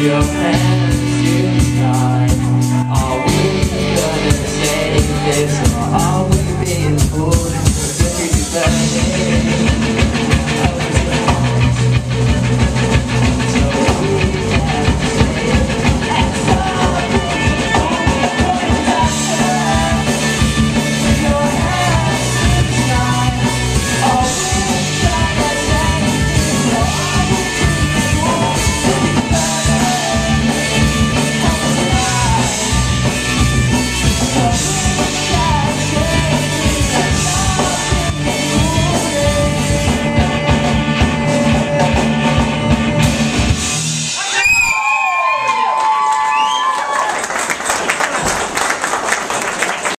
your hand.